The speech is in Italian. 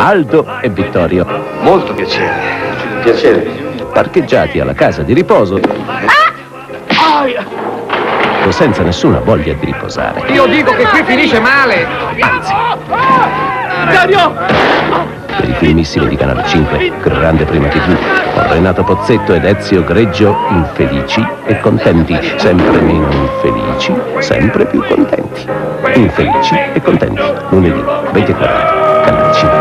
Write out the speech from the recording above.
Aldo e Vittorio, Molto piacere. Piacere. parcheggiati alla casa di riposo ah! o senza nessuna voglia di riposare. Io dico che qui finisce male. Anzi, per i primissimi di Canale 5, Grande Prima TV, con Renato Pozzetto ed Ezio Greggio, infelici e contenti, sempre meno infelici, sempre più contenti. Infelici e contenti, lunedì 24, Canale 5.